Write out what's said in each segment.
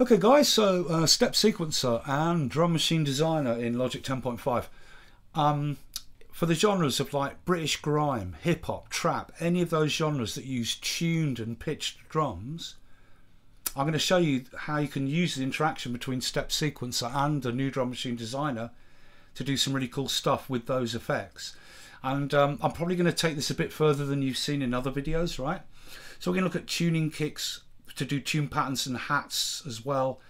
Okay guys, so uh, Step Sequencer and Drum Machine Designer in Logic 10.5. Um, for the genres of like British grime, hip hop, trap, any of those genres that use tuned and pitched drums, I'm going to show you how you can use the interaction between Step Sequencer and the new Drum Machine Designer to do some really cool stuff with those effects. And um, I'm probably going to take this a bit further than you've seen in other videos, right? So we're going to look at tuning kicks, to do tune patterns and hats as well.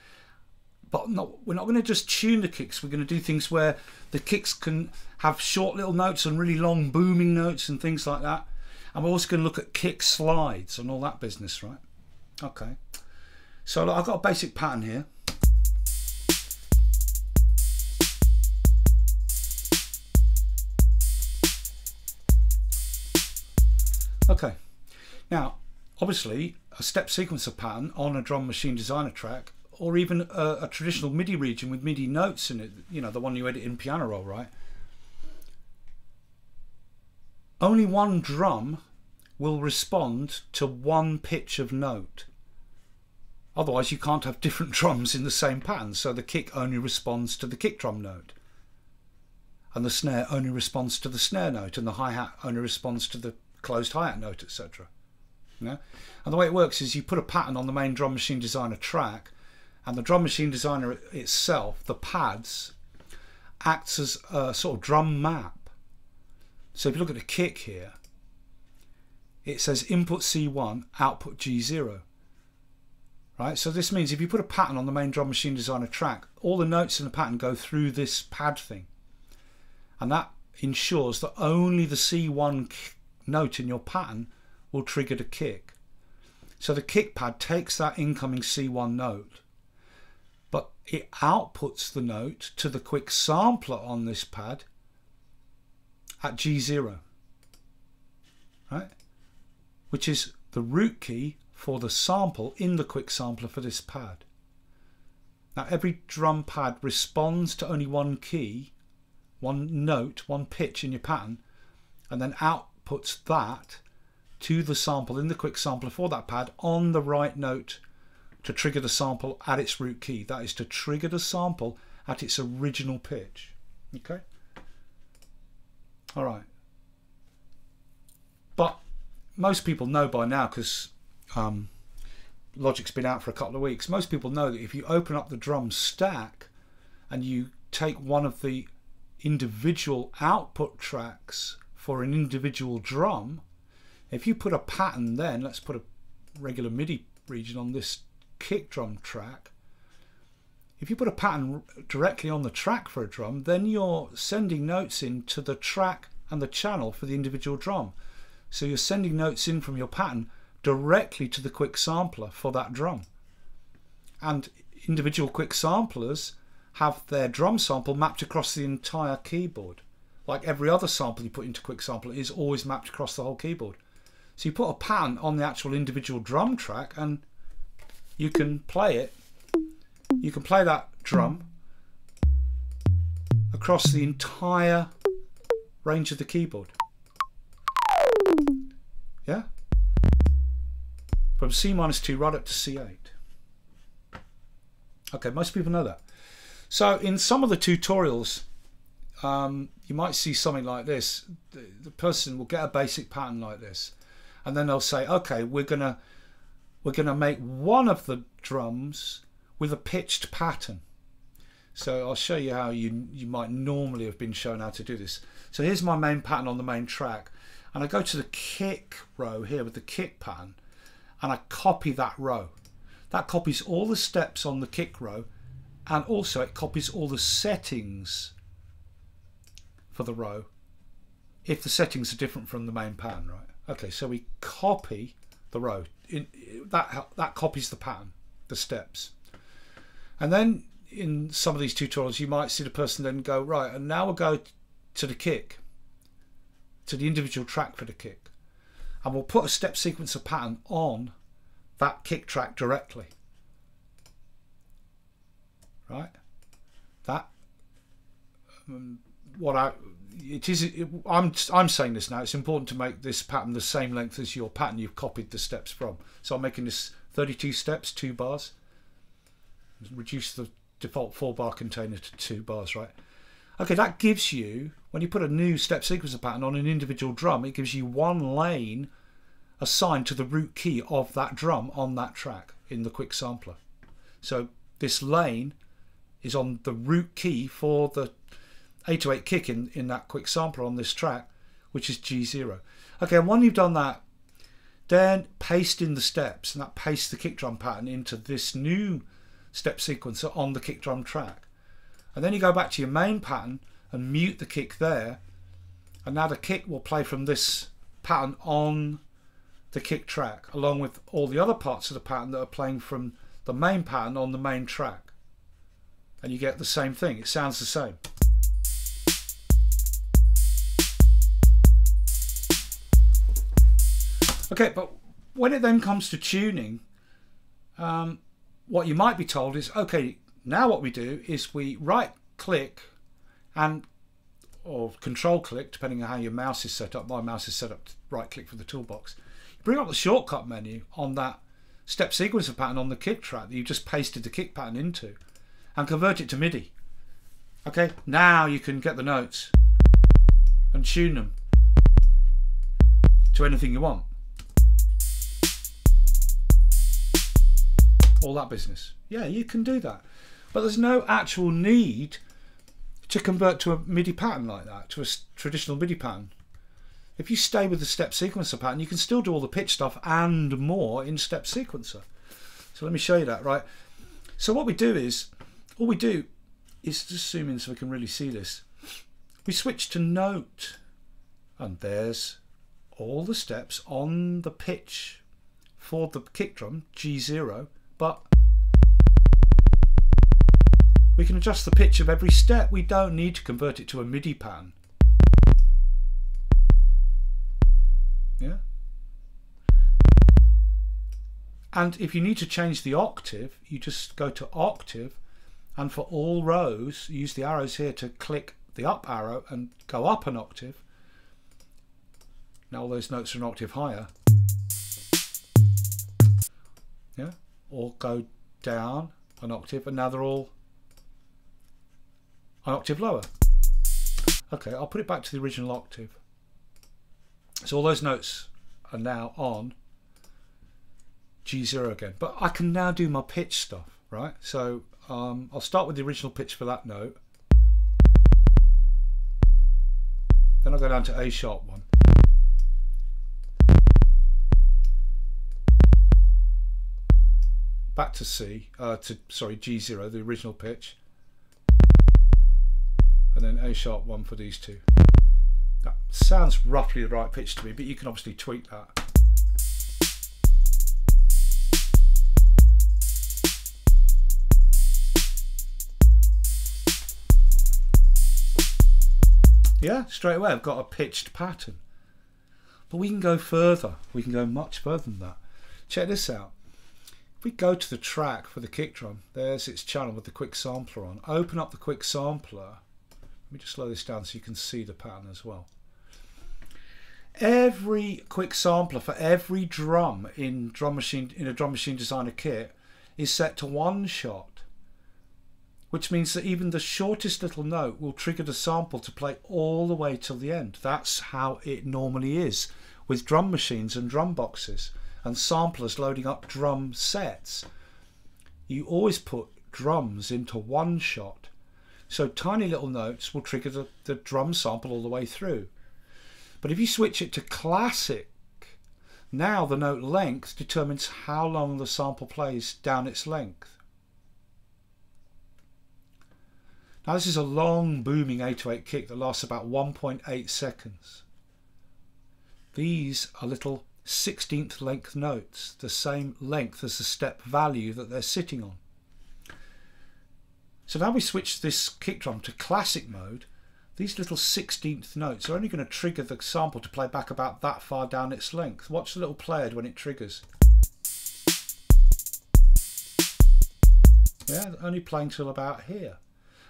But not, we're not going to just tune the kicks. We're going to do things where the kicks can have short little notes and really long booming notes and things like that. And we're also going to look at kick slides and all that business, right? Okay. So look, I've got a basic pattern here. Okay. Now, obviously, a step sequencer pattern on a drum machine designer track or even a, a, traditional MIDI region with MIDI notes in it, you know, the one you edit in piano roll, right? Only one drum will respond to one pitch of note. Otherwise, you can't have different drums in the same pattern. So the kick only responds to the kick drum note. And the snare only responds to the snare note. And the hi-hat only responds to the closed hi-hat note, etc. And the way it works is you put a pattern on the main drum machine designer track and the drum machine designer itself, the pads, acts as a sort of drum map. So if you look at the kick here, it says input C1, output G0. Right, so this means if you put a pattern on the main drum machine designer track, all the notes in the pattern go through this pad thing. And that ensures that only the C1 note in your pattern will trigger the kick. So the kick pad takes that incoming C1 note, but it outputs the note to the quick sampler on this pad at G0, right? Which is the root key for the sample in the quick sampler for this pad. Now every drum pad responds to only one key, one note, one pitch in your pattern, and then outputs that to the sample in the quick sampler for that pad on the right note to trigger the sample at its root key. That is to trigger the sample at its original pitch. Okay? All right. But most people know by now because um, Logic's been out for a couple of weeks. Most people know that if you open up the drum stack and you take one of the individual output tracks for an individual drum if you put a pattern then, let's put a regular MIDI region on this kick drum track. If you put a pattern directly on the track for a drum, then you're sending notes in to the track and the channel for the individual drum. So you're sending notes in from your pattern directly to the quick sampler for that drum. And individual quick samplers have their drum sample mapped across the entire keyboard. Like every other sample you put into quick sampler is always mapped across the whole keyboard. So you put a pattern on the actual individual drum track and you can play it. You can play that drum across the entire range of the keyboard. Yeah? From C minus 2 right up to C8. Okay, most people know that. So in some of the tutorials, um, you might see something like this. The, the person will get a basic pattern like this and then they'll say, okay, we're gonna we're gonna make one of the drums with a pitched pattern. So I'll show you how you you might normally have been shown how to do this. So here's my main pattern on the main track, and I go to the kick row here with the kick pattern, and I copy that row. That copies all the steps on the kick row, and also it copies all the settings for the row if the settings are different from the main pattern, right? Okay, so we copy the row. In, that, that copies the pattern, the steps. And then in some of these tutorials, you might see the person then go, right, and now we'll go to the kick, to the individual track for the kick. And we'll put a step sequencer pattern on that kick track directly. Right? That, um, what I, it is it, I'm I'm saying this now it's important to make this pattern the same length as your pattern you've copied the steps from so I'm making this 32 steps two bars reduce the default four bar container to two bars, right? Okay, that gives you, when you put a new step sequencer pattern on an individual drum, it gives you one lane assigned to the root key of that drum on that track in the quick sampler. So this lane is on the root key for the 808 kick in, in that quick sampler on this track, which is G0. Okay, and when you've done that, then paste in the steps, and that pastes the kick drum pattern into this new step sequencer on the kick drum track. And then you go back to your main pattern and mute the kick there, and now the kick will play from this pattern on the kick track, along with all the other parts of the pattern that are playing from the main pattern on the main track. And you get the same thing, it sounds the same. Okay, but when it then comes to tuning, um, what you might be told is, okay, now what we do is we right click and or control click, depending on how your mouse is set up. My mouse is set up to right click for the toolbox. You bring up the shortcut menu on that step sequencer pattern on the kick track that you just pasted the kick pattern into and convert it to MIDI. Okay, now you can get the notes and tune them to anything you want. All that business. Yeah, you can do that. But there's no actual need to convert to a MIDI pattern like that, to a traditional MIDI pattern. If you stay with the step sequencer pattern, you can still do all the pitch stuff and more in step sequencer. So let me show you that, right? So what we do is, all we do is just zoom in so we can really see this. We switch to note, and there's all the steps on the pitch for the kick drum, G0, but we can adjust the pitch of every step. We don't need to convert it to a MIDI pan. Yeah. And if you need to change the octave, you just go to octave and for all rows, use the arrows here to click the up arrow and go up an octave. Now all those notes are an octave higher. Or go down an octave and now they're all an octave lower. Okay, I'll put it back to the original octave. So all those notes are now on G0 again. But I can now do my pitch stuff, right? So um, I'll start with the original pitch for that note. Then I'll go down to A sharp 1. Back to C, uh, to sorry G0, the original pitch, and then A sharp one for these two. That sounds roughly the right pitch to me, but you can obviously tweak that. Yeah, straight away I've got a pitched pattern. But we can go further. We can go much further than that. Check this out. We go to the track for the kick drum, there's its channel with the quick sampler on. Open up the quick sampler. Let me just slow this down so you can see the pattern as well. Every quick sampler for every drum in drum machine in a drum machine designer kit is set to one shot, which means that even the shortest little note will trigger the sample to play all the way till the end. That's how it normally is with drum machines and drum boxes and samplers loading up drum sets, you always put drums into one shot. So tiny little notes will trigger the, the drum sample all the way through. But if you switch it to classic, now the note length determines how long the sample plays down its length. Now this is a long booming 808 kick that lasts about 1.8 seconds. These are little 16th length notes, the same length as the step value that they're sitting on. So now we switch this kick drum to classic mode, these little 16th notes are only going to trigger the sample to play back about that far down its length. Watch the little playhead when it triggers. Yeah, only playing till about here.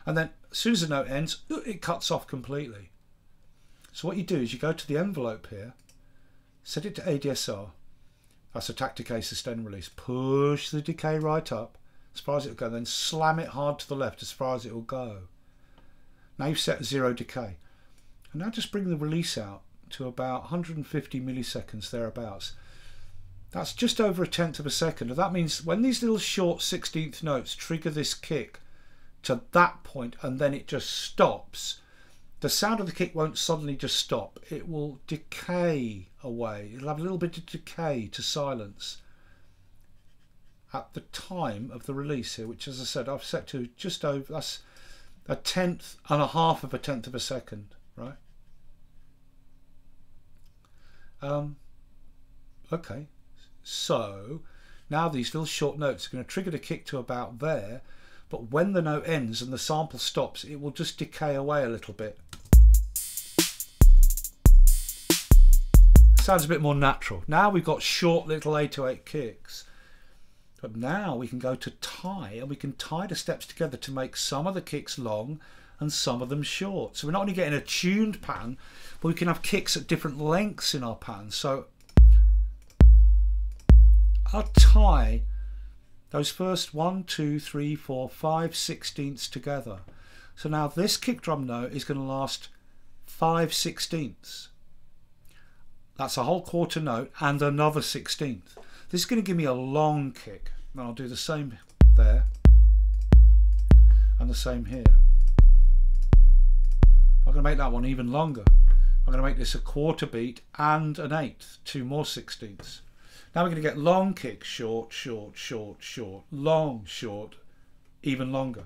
And then as soon as the note ends, it cuts off completely. So what you do is you go to the envelope here set it to ADSR. That's attack decay sustain release. Push the decay right up as far as it'll go, then slam it hard to the left as far as it will go. Now you've set zero decay. And now just bring the release out to about 150 milliseconds thereabouts. That's just over a tenth of a second. And that means when these little short 16th notes trigger this kick to that point and then it just stops, the sound of the kick won't suddenly just stop. It will decay away. It'll have a little bit of decay to silence at the time of the release here, which as I said, I've set to just over, that's a tenth and a half of a tenth of a second, right? Um, okay, so now these little short notes are going to trigger the kick to about there, but when the note ends and the sample stops, it will just decay away a little bit. Sounds a bit more natural. Now we've got short little 808 kicks. But now we can go to tie and we can tie the steps together to make some of the kicks long and some of them short. So we're not only getting a tuned pattern, but we can have kicks at different lengths in our pattern. So I'll tie those first one, two, three, four, five sixteenths together. So now this kick drum note is going to last five sixteenths. That's a whole quarter note and another sixteenth. This is going to give me a long kick. And I'll do the same there and the same here. I'm going to make that one even longer. I'm going to make this a quarter beat and an eighth, two more sixteenths. Now we're going to get long kicks, short, short, short, short, long, short, even longer.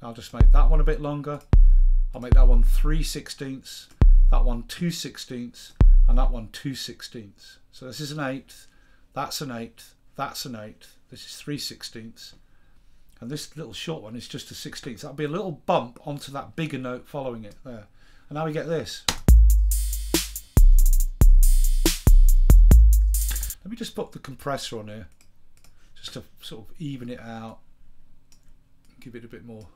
I'll just make that one a bit longer. I'll make that one 3 sixteenths, that one 2 sixteenths, and that one 2 sixteenths. So this is an eighth, that's an eighth, that's an eighth, this is 3 sixteenths, and this little short one is just a sixteenth. That'll be a little bump onto that bigger note following it there. And now we get this. Let me just put the compressor on here, just to sort of even it out, give it a bit more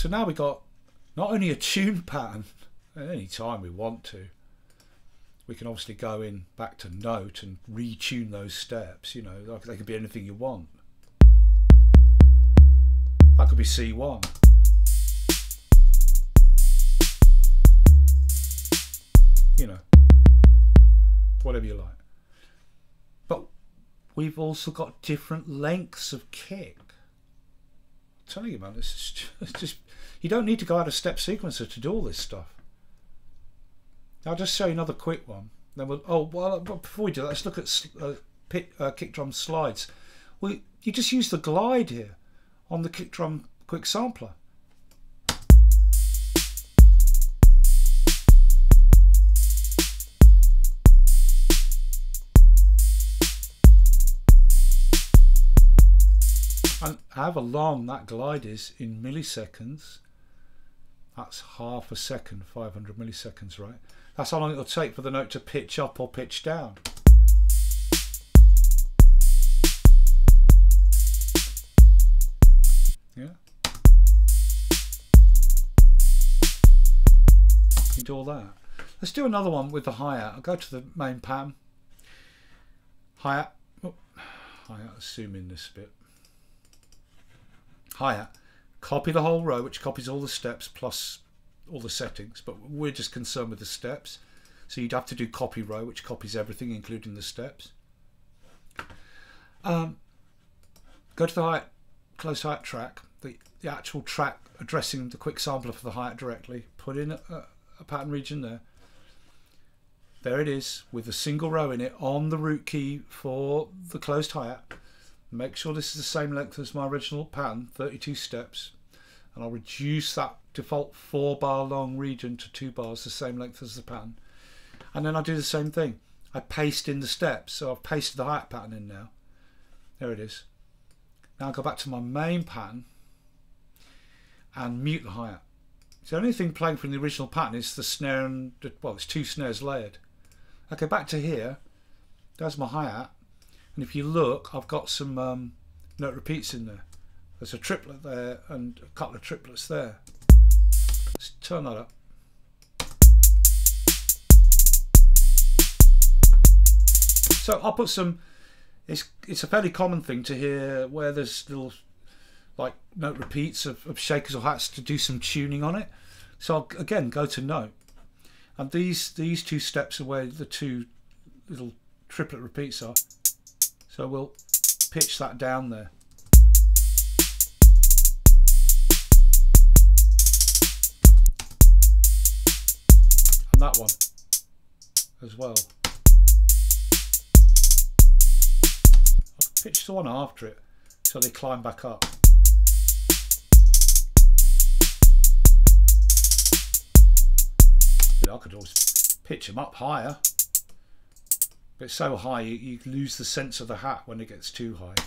So now we've got not only a tune pattern at any time we want to, we can obviously go in back to note and retune those steps. You know, they could be anything you want. That could be C1. You know, whatever you like. But we've also got different lengths of kick telling you, man, it's just, it's just you don't need to go out of step sequencer to do all this stuff. I'll just show you another quick one. Then we'll. Oh well, before we do that, let's look at uh, pit, uh, kick drum slides. Well, you just use the glide here on the kick drum quick sampler. And however long that glide is in milliseconds, that's half a second, 500 milliseconds, right? That's how long it'll take for the note to pitch up or pitch down. Yeah. You do all that. Let's do another one with the hi-hat. I'll go to the main pattern. Hi-hat. Oh, hi-hat, zoom in this bit hi-hat, copy the whole row, which copies all the steps plus all the settings, but we're just concerned with the steps. So you'd have to do copy row, which copies everything, including the steps. Um, go to the hi close hi track, the, the actual track addressing the quick sampler for the hi directly. Put in a, a pattern region there. There it is, with a single row in it on the root key for the closed hi-hat. Make sure this is the same length as my original pattern, 32 steps. And I'll reduce that default four bar long region to two bars, the same length as the pattern. And then I do the same thing. I paste in the steps. So I've pasted the hi-hat pattern in now. There it is. Now I'll go back to my main pattern and mute the hi-hat. the only thing playing from the original pattern is the snare and, well, it's two snares layered. Okay, back to here. There's my hi-hat. And if you look, I've got some um, note repeats in there. There's a triplet there and a couple of triplets there. Let's turn that up. So I'll put some. It's it's a fairly common thing to hear where there's little like note repeats of, of shakers or hats to do some tuning on it. So I'll again go to note, and these these two steps are where the two little triplet repeats are. So we'll pitch that down there. And that one as well. I'll pitch the one after it so they climb back up. I could always pitch them up higher. But it's so high you, you lose the sense of the hat when it gets too high.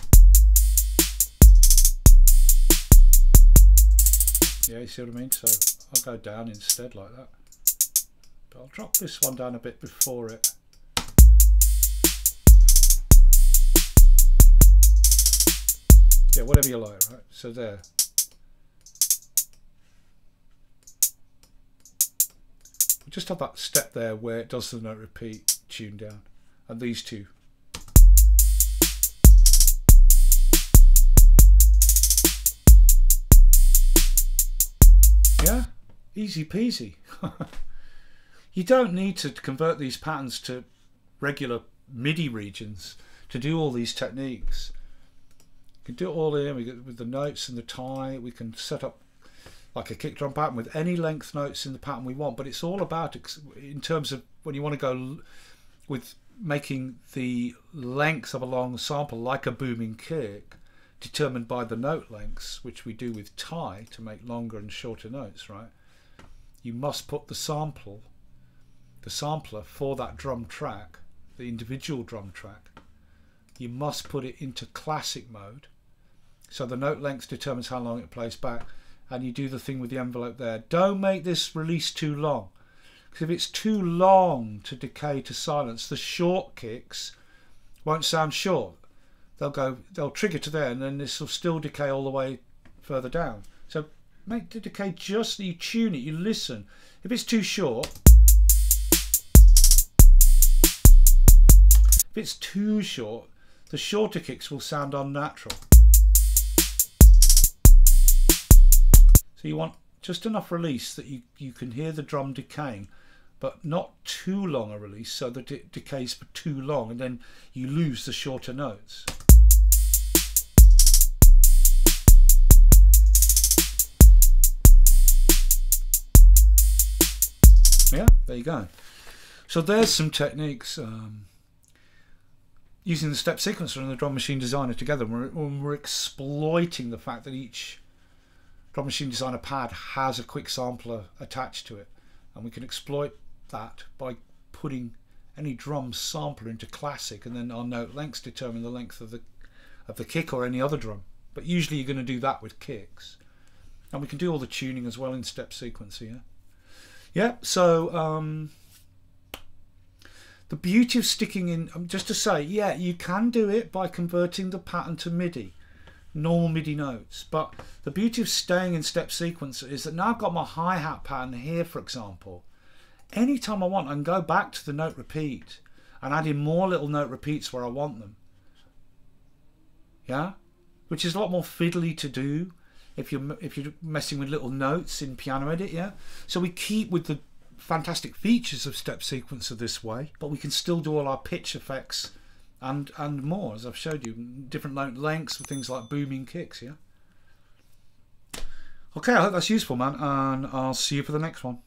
Yeah, you see what I mean? So I'll go down instead like that. But I'll drop this one down a bit before it. Yeah, whatever you like, right? So there. Just have that step there where it does the note repeat tune down and these two. Yeah, easy peasy. you don't need to convert these patterns to regular MIDI regions to do all these techniques. You can do it all in with the notes and the tie. We can set up like a kick drum pattern with any length notes in the pattern we want. But it's all about in terms of when you want to go with making the length of a long sample like a booming kick determined by the note lengths, which we do with tie to make longer and shorter notes, right? You must put the sample, the sampler for that drum track, the individual drum track, you must put it into classic mode. So the note length determines how long it plays back, and you do the thing with the envelope there. Don't make this release too long. Because if it's too long to decay to silence, the short kicks won't sound short. They'll go, they'll trigger to there, and then this will still decay all the way further down. So make the decay just you tune it, you listen. If it's too short, if it's too short, the shorter kicks will sound unnatural. So you want just enough release that you, you can hear the drum decaying but not too long a release so that it decays for too long and then you lose the shorter notes. Yeah, there you go. So there's some techniques um, using the step sequencer and the drum machine designer together when we're exploiting the fact that each drum machine designer pad has a quick sampler attached to it and we can exploit that by putting any drum sampler into classic and then our note lengths determine the length of the of the kick or any other drum. But usually you're going to do that with kicks. And we can do all the tuning as well in step sequence here. Yeah so um, the beauty of sticking in um, just to say yeah you can do it by converting the pattern to MIDI normal MIDI notes. But the beauty of staying in step sequencer is that now I've got my hi-hat pattern here for example anytime I want, I can go back to the note repeat and add in more little note repeats where I want them. Yeah? Which is a lot more fiddly to do if you're if you're messing with little notes in piano edit, yeah? So we keep with the fantastic features of step sequencer this way, but we can still do all our pitch effects and and more, as I've showed you, different note lengths for things like booming kicks, yeah? Okay, I hope that's useful, man, and I'll see you for the next one.